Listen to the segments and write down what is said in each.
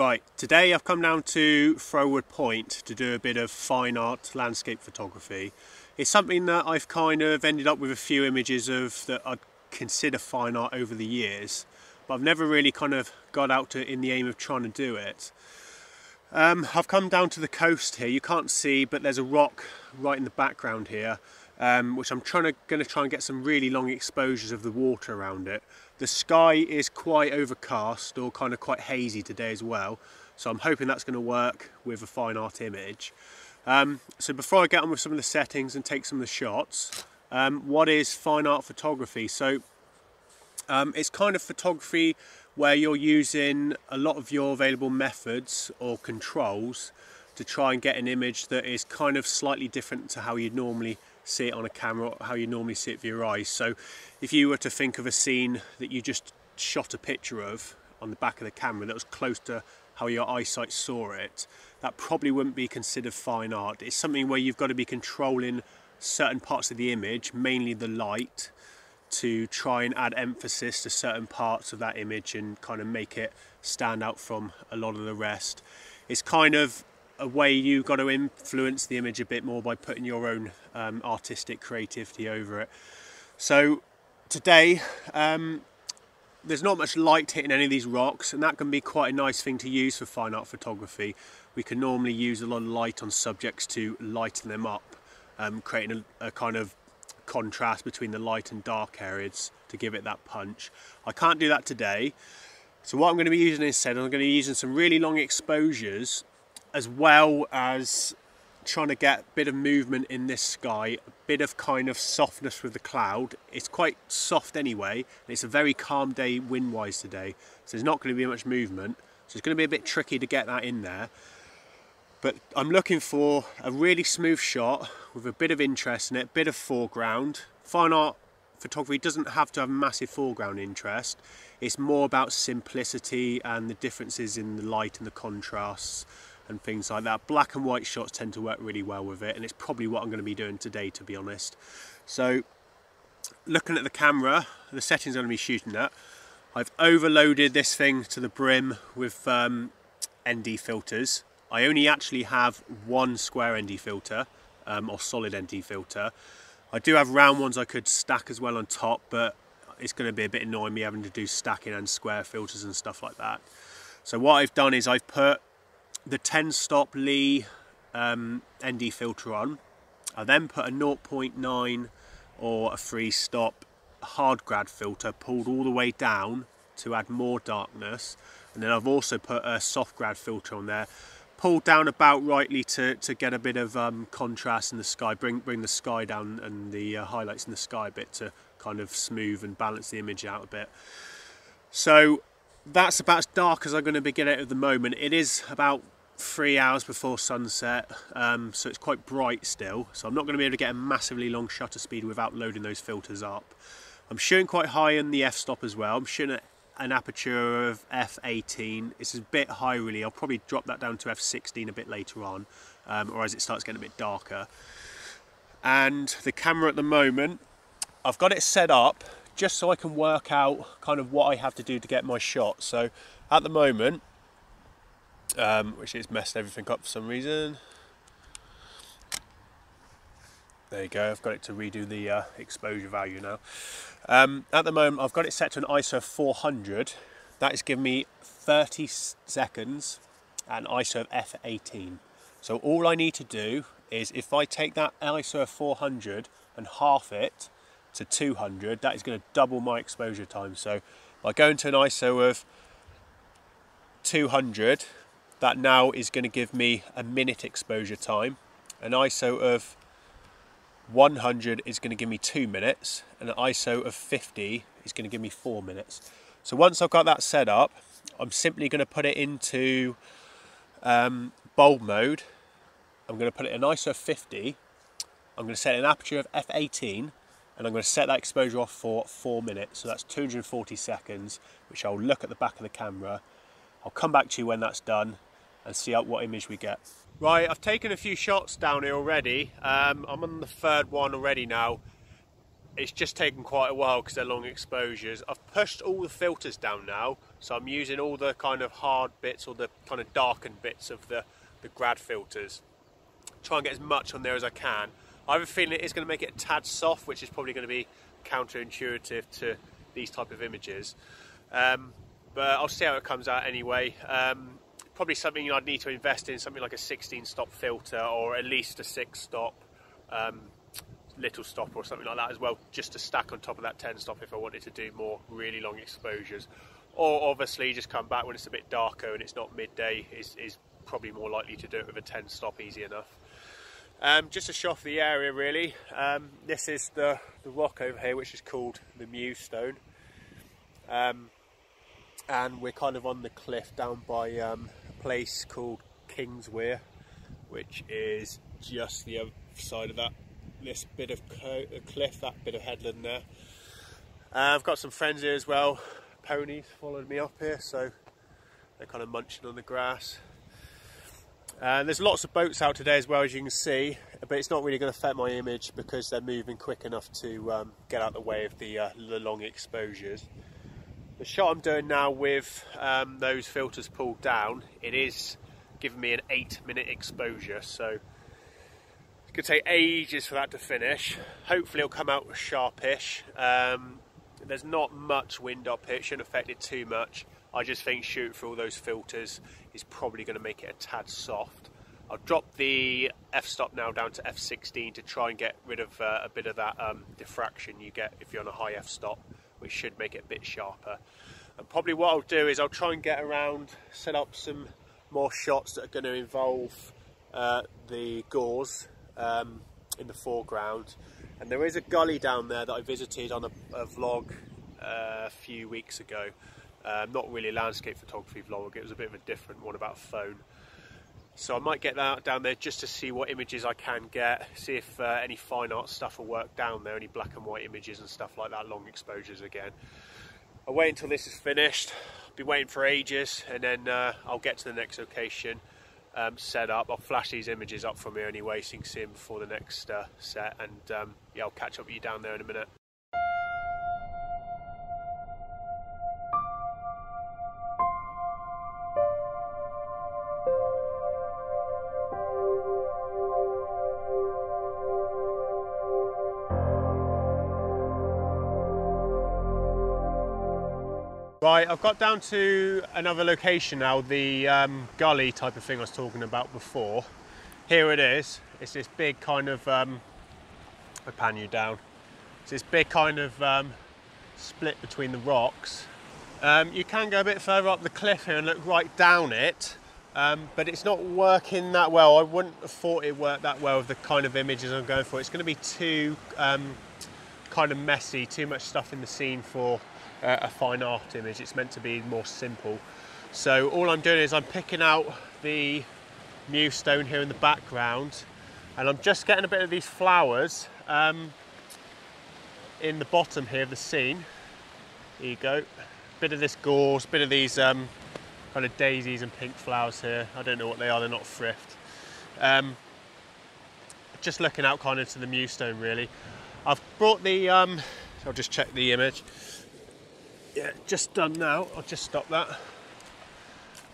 Right, today I've come down to Froward Point to do a bit of fine art landscape photography. It's something that I've kind of ended up with a few images of that I'd consider fine art over the years, but I've never really kind of got out to in the aim of trying to do it. Um, I've come down to the coast here, you can't see, but there's a rock right in the background here, um, which I'm trying to going to try and get some really long exposures of the water around it. The sky is quite overcast or kind of quite hazy today as well, so I'm hoping that's going to work with a fine art image. Um, so before I get on with some of the settings and take some of the shots, um, what is fine art photography? So um, it's kind of photography where you're using a lot of your available methods or controls to try and get an image that is kind of slightly different to how you'd normally see it on a camera how you normally see it with your eyes. So if you were to think of a scene that you just shot a picture of on the back of the camera that was close to how your eyesight saw it, that probably wouldn't be considered fine art. It's something where you've got to be controlling certain parts of the image, mainly the light, to try and add emphasis to certain parts of that image and kind of make it stand out from a lot of the rest. It's kind of a way you've got to influence the image a bit more by putting your own um, artistic creativity over it. So today, um, there's not much light hitting any of these rocks and that can be quite a nice thing to use for fine art photography. We can normally use a lot of light on subjects to lighten them up, um, creating a, a kind of contrast between the light and dark areas to give it that punch. I can't do that today. So what I'm going to be using instead, I'm going to be using some really long exposures as well as trying to get a bit of movement in this sky, a bit of kind of softness with the cloud. It's quite soft anyway, it's a very calm day wind-wise today, so there's not going to be much movement. So it's going to be a bit tricky to get that in there. But I'm looking for a really smooth shot with a bit of interest in it, a bit of foreground. Fine art photography doesn't have to have massive foreground interest. It's more about simplicity and the differences in the light and the contrasts and things like that. Black and white shots tend to work really well with it and it's probably what I'm going to be doing today to be honest. So looking at the camera, the settings I'm going to be shooting at, I've overloaded this thing to the brim with um, ND filters. I only actually have one square ND filter um, or solid ND filter. I do have round ones I could stack as well on top but it's going to be a bit annoying me having to do stacking and square filters and stuff like that. So what I've done is I've put the 10 stop Lee um, ND filter on. I then put a 0.9 or a 3 stop hard grad filter pulled all the way down to add more darkness and then I've also put a soft grad filter on there pulled down about rightly to, to get a bit of um, contrast in the sky bring bring the sky down and the uh, highlights in the sky a bit to kind of smooth and balance the image out a bit so that's about as dark as I'm going to be getting at the moment. It is about three hours before sunset, um, so it's quite bright still. So I'm not going to be able to get a massively long shutter speed without loading those filters up. I'm shooting quite high in the f-stop as well. I'm shooting at an aperture of f18. It's a bit high really. I'll probably drop that down to f16 a bit later on, um, or as it starts getting a bit darker. And the camera at the moment, I've got it set up just so I can work out kind of what I have to do to get my shot. So at the moment, um, which is messed everything up for some reason. There you go, I've got it to redo the uh, exposure value now. Um, at the moment, I've got it set to an ISO of 400. That is giving me 30 seconds and ISO of f18. So all I need to do is if I take that ISO of 400 and half it, to 200, that is going to double my exposure time. So by going to an ISO of 200, that now is going to give me a minute exposure time. An ISO of 100 is going to give me two minutes, and an ISO of 50 is going to give me four minutes. So once I've got that set up, I'm simply going to put it into um, bulb mode. I'm going to put it in ISO 50. I'm going to set an aperture of f18 and I'm going to set that exposure off for four minutes. So that's 240 seconds which I'll look at the back of the camera. I'll come back to you when that's done and see what image we get. Right I've taken a few shots down here already. Um, I'm on the third one already now. It's just taken quite a while because they're long exposures. I've pushed all the filters down now So I'm using all the kind of hard bits or the kind of darkened bits of the, the grad filters. Try and get as much on there as I can. I have a feeling it is going to make it a tad soft, which is probably going to be counterintuitive to these type of images. Um, but I'll see how it comes out anyway. Um, probably something I'd need to invest in, something like a 16 stop filter or at least a 6 stop um, little stop or something like that as well, just to stack on top of that 10 stop if I wanted to do more really long exposures. Or obviously just come back when it's a bit darker and it's not midday is, is probably more likely to do it with a 10 stop easy enough. Um, just to show off the area really, um, this is the, the rock over here which is called the Mew Stone. Um, and we're kind of on the cliff down by um, a place called Kingswear, which is just the other side of that this bit of cliff, that bit of headland there. Uh, I've got some friends here as well. Ponies followed me up here, so they're kind of munching on the grass. And there's lots of boats out today as well, as you can see, but it's not really going to affect my image because they're moving quick enough to um, get out of the way of the, uh, the long exposures. The shot I'm doing now with um, those filters pulled down, it is giving me an eight minute exposure, so going to take ages for that to finish. Hopefully it'll come out sharpish. Um, there's not much wind up here, it shouldn't affect it too much. I just think shooting through all those filters is probably going to make it a tad soft. I'll drop the f-stop now down to f16 to try and get rid of uh, a bit of that um, diffraction you get if you're on a high f-stop which should make it a bit sharper. And probably what I'll do is I'll try and get around, set up some more shots that are going to involve uh, the gorse um, in the foreground. And there is a gully down there that I visited on a, a vlog uh, a few weeks ago. Um, not really landscape photography vlog, it was a bit of a different one about phone. So I might get that down there just to see what images I can get, see if uh, any fine art stuff will work down there, any black and white images and stuff like that, long exposures again. I'll wait until this is finished, I'll be waiting for ages, and then uh, I'll get to the next location, um, set up. I'll flash these images up from here anyway so you can see them before the next uh, set, and um, yeah, I'll catch up with you down there in a minute. Right, I've got down to another location now, the um, gully type of thing I was talking about before. Here it is. It's this big kind of, um, I pan you down. It's this big kind of um, split between the rocks. Um, you can go a bit further up the cliff here and look right down it, um, but it's not working that well. I wouldn't have thought it worked that well with the kind of images I'm going for. It's going to be too um, kind of messy, too much stuff in the scene for uh, a fine art image. It's meant to be more simple. So all I'm doing is I'm picking out the Mew stone here in the background and I'm just getting a bit of these flowers um, in the bottom here of the scene. There you go. Bit of this gorse, bit of these um, kind of daisies and pink flowers here. I don't know what they are, they're not thrift. Um, just looking out kind of to the Mew stone really. I've brought the, um, I'll just check the image yeah, just done now. I'll just stop that.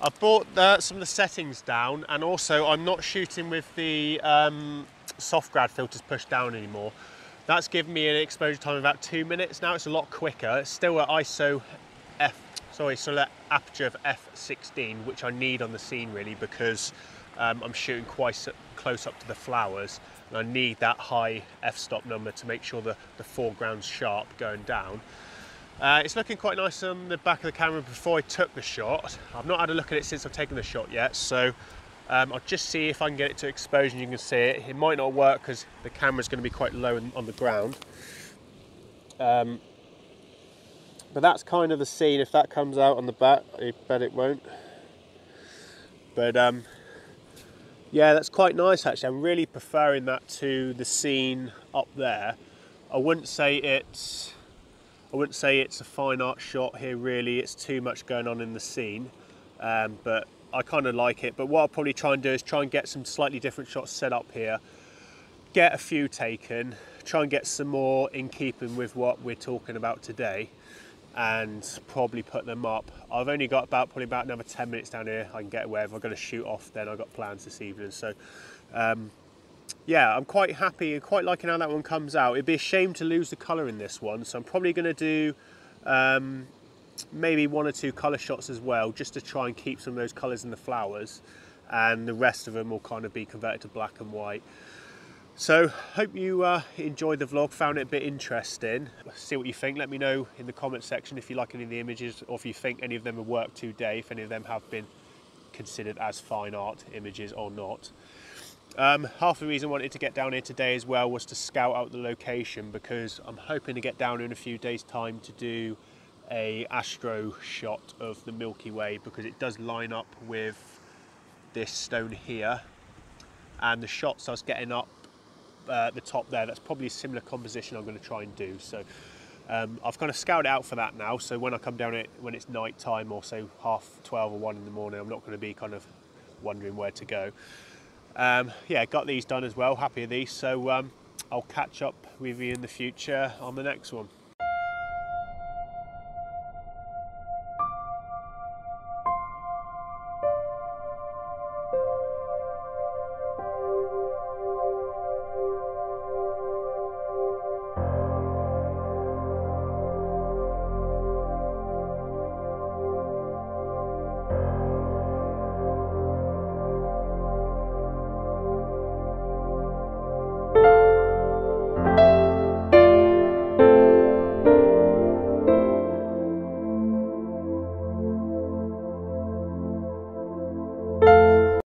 I've brought some of the settings down and also I'm not shooting with the um, soft grad filters pushed down anymore. That's given me an exposure time of about two minutes now. It's a lot quicker. It's still at ISO F, sorry, so at aperture of f16, which I need on the scene really because um, I'm shooting quite close up to the flowers and I need that high f-stop number to make sure the, the foreground's sharp going down. Uh, it's looking quite nice on the back of the camera before I took the shot. I've not had a look at it since I've taken the shot yet, so um, I'll just see if I can get it to exposure and you can see it. It might not work because the camera's going to be quite low on the ground. Um, but that's kind of the scene. If that comes out on the back, I bet it won't. But um, yeah, that's quite nice actually. I'm really preferring that to the scene up there. I wouldn't say it's I wouldn't say it's a fine art shot here really, it's too much going on in the scene, um, but I kind of like it. But what I'll probably try and do is try and get some slightly different shots set up here, get a few taken, try and get some more in keeping with what we're talking about today. and probably put them up. I've only got about probably about another 10 minutes down here. I can get away. If I'm going to shoot off, then I've got plans this evening. So, um, yeah, I'm quite happy and quite liking how that one comes out. It'd be a shame to lose the colour in this one, so I'm probably going to do um, maybe one or two colour shots as well, just to try and keep some of those colours in the flowers, and the rest of them will kind of be converted to black and white. So hope you uh, enjoyed the vlog, found it a bit interesting. See what you think. Let me know in the comment section if you like any of the images or if you think any of them have worked today, if any of them have been considered as fine art images or not. Um, half the reason I wanted to get down here today as well was to scout out the location because I'm hoping to get down in a few days time to do a astro shot of the Milky Way because it does line up with this stone here and the shots I was getting up uh, the top there, that's probably a similar composition I'm going to try and do. So um, I've kind of scouted out for that now. So when I come down it when it's night time or say half 12 or 1 in the morning, I'm not going to be kind of wondering where to go. Um, yeah, got these done as well. Happy with these. So um, I'll catch up with you in the future on the next one.